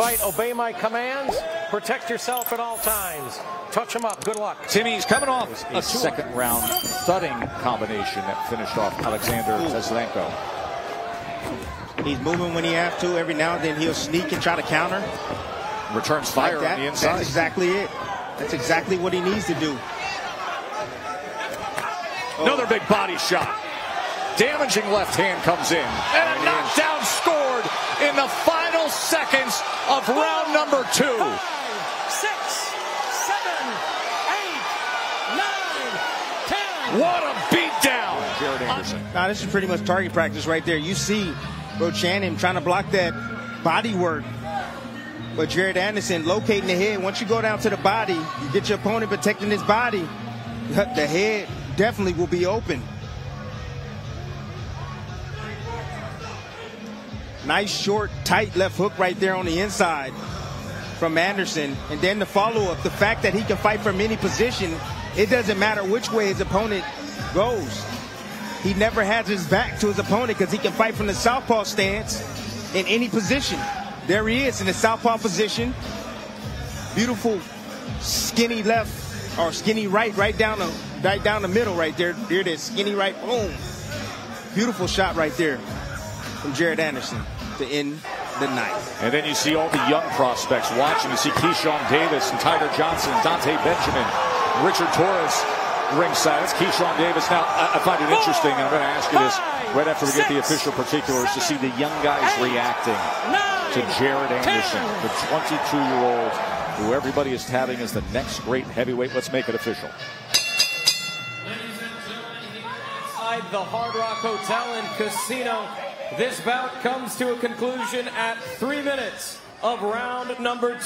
fight. Obey my commands. Protect yourself at all times. Touch him up. Good luck. Timmy's coming off a second round thudding combination that finished off Alexander Teslenko. He's moving when he has to. Every now and then he'll sneak and try to counter. Returns fire like on the inside. That's exactly it. That's exactly what he needs to do. Another big body shot. Damaging left hand comes in. And a knockdown scored in the final seconds of round number two. Five, six, seven, eight, nine, ten. What a beatdown. Jared Anderson. Now this is pretty much target practice right there. You see Rovcanin trying to block that body work. But Jared Anderson locating the head. Once you go down to the body, you get your opponent protecting his body. The head definitely will be open. Nice short, tight left hook right there on the inside from Anderson. And then the follow-up, the fact that he can fight from any position, it doesn't matter which way his opponent goes. He never has his back to his opponent because he can fight from the southpaw stance in any position. There he is in the southpaw position. Beautiful skinny left or skinny right, right down the right down the middle right there. There it is, skinny right, boom. Beautiful shot right there from Jared Anderson to end the night. And then you see all the young prospects watching. You see Keyshawn Davis and Tiger Johnson, Dante Benjamin, Richard Torrez ringside. It's Keyshawn Davis. Now, I, I find it interesting, and I'm going to ask you this right after we get the official particulars to see the young guys reacting to Jared Anderson, the 22-year-old who everybody is touting as the next great heavyweight. Let's make it official. Inside the Hard Rock Hotel and Casino, this bout comes to a conclusion at three minutes of round number two.